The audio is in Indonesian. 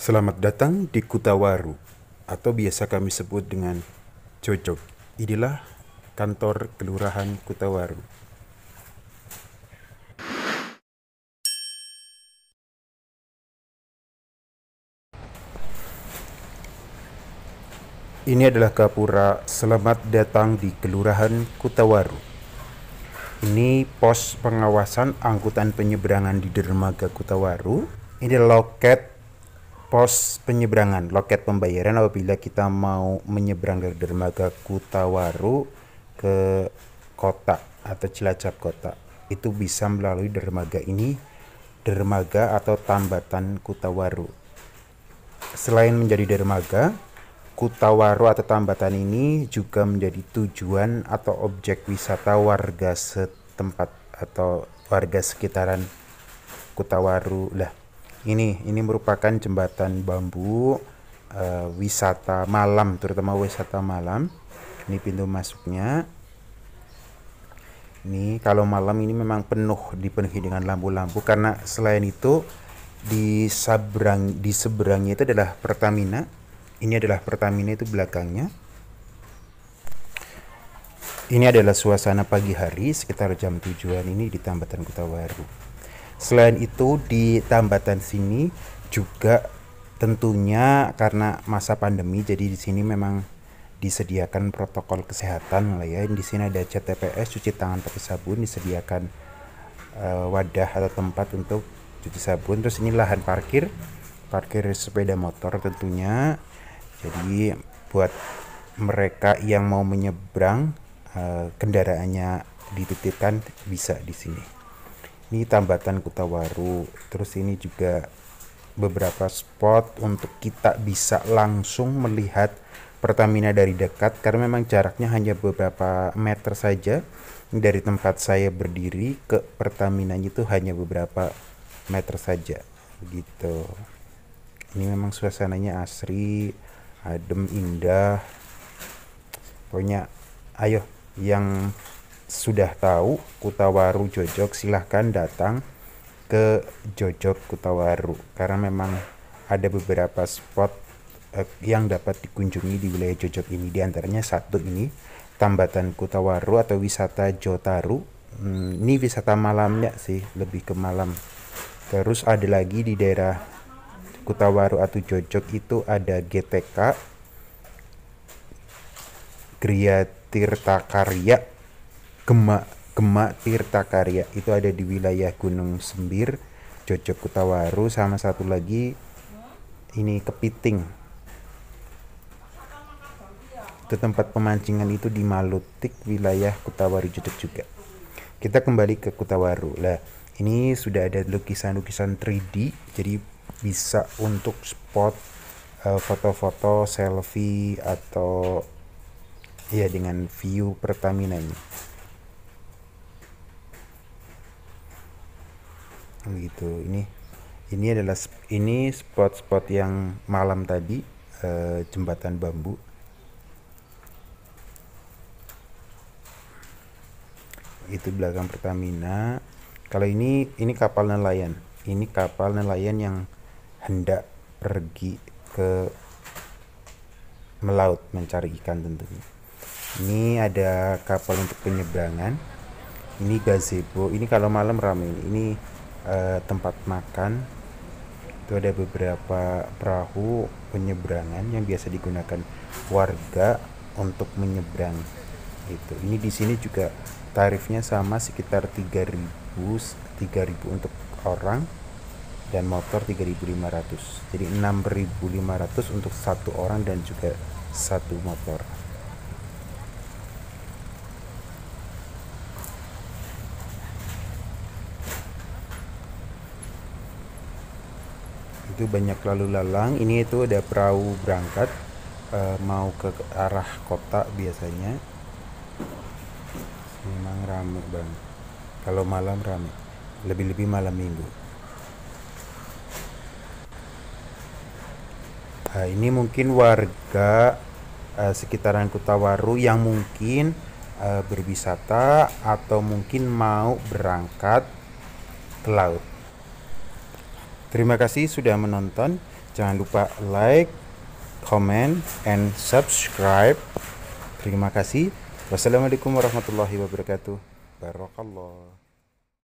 Selamat datang di Kutawaru atau biasa kami sebut dengan Cocok. Inilah kantor Kelurahan Kutawaru. Ini adalah Kapura. Selamat datang di Kelurahan Kutawaru. Ini pos pengawasan angkutan penyeberangan di dermaga Kutawaru. Ini loket pos penyeberangan, loket pembayaran apabila kita mau menyeberang dari dermaga Kutawaru ke kota atau Cilacap kota. Itu bisa melalui dermaga ini, dermaga atau tambatan Kutawaru. Selain menjadi dermaga, Kutawaru atau tambatan ini juga menjadi tujuan atau objek wisata warga setempat atau warga sekitaran Kutawaru lah. Ini ini merupakan jembatan bambu uh, wisata malam, terutama wisata malam. Ini pintu masuknya. Ini kalau malam ini memang penuh dipenuhi dengan lampu-lampu karena selain itu di seberang di seberangnya itu adalah Pertamina ini adalah Pertamina itu belakangnya. Ini adalah suasana pagi hari sekitar jam tujuan ini di Tambatan Kutawaru. Selain itu di Tambatan sini juga tentunya karena masa pandemi jadi di sini memang disediakan protokol kesehatan lah ya. Di sini ada cat TPS, cuci tangan pakai sabun, disediakan uh, wadah atau tempat untuk cuci sabun. Terus ini lahan parkir, parkir sepeda motor tentunya jadi buat mereka yang mau menyeberang uh, kendaraannya dititipkan bisa di sini. Ini tambatan Kutawaru. Terus ini juga beberapa spot untuk kita bisa langsung melihat Pertamina dari dekat karena memang jaraknya hanya beberapa meter saja dari tempat saya berdiri ke Pertamina itu hanya beberapa meter saja gitu. Ini memang suasananya asri, adem indah pokoknya ayo yang sudah tahu Kutawaru Jojok silahkan datang ke Jojok Kutawaru. Karena memang ada beberapa spot eh, yang dapat dikunjungi di wilayah Jojok ini. Di antaranya satu ini Tambatan Kutawaru atau wisata Jotaru. Hmm, ini wisata malamnya sih lebih ke malam. Terus ada lagi di daerah Kutawaru atau Jojok itu ada GTK Gria Tirta Karya Gema Gema Tirta Karya itu ada di wilayah Gunung Sembir Kutawaru sama satu lagi ini Kepiting. Itu tempat pemancingan itu di Malutik wilayah Kutawaru Jojok juga. Kita kembali ke Kutawaru. Lah ini sudah ada lukisan-lukisan 3D jadi bisa untuk spot eh, foto-foto selfie atau ya dengan view Pertamina ini gitu ini ini adalah ini spot-spot yang malam tadi uh, jembatan bambu itu belakang Pertamina kalau ini ini kapal nelayan ini kapal nelayan yang hendak pergi ke melaut mencari ikan tentunya. Ini ada kapal untuk penyeberangan. Ini gazebo. Ini kalau malam ramai. Ini uh, tempat makan. Itu ada beberapa perahu penyeberangan yang biasa digunakan warga untuk menyeberang. Itu. Ini di sini juga tarifnya sama sekitar 3000 3000 untuk orang dan motor 3500 jadi 6500 untuk satu orang dan juga satu motor itu banyak lalu lalang. Ini itu ada perahu berangkat uh, mau ke arah kota biasanya. Memang ramai banget. Kalau malam ramai. Lebih-lebih malam minggu. Nah, ini mungkin warga uh, sekitaran Kutawaru yang mungkin uh, berwisata atau mungkin mau berangkat ke laut. Terima kasih sudah menonton. Jangan lupa like, comment, and subscribe. Terima kasih. Wassalamualaikum warahmatullahi wabarakatuh. Barakallah.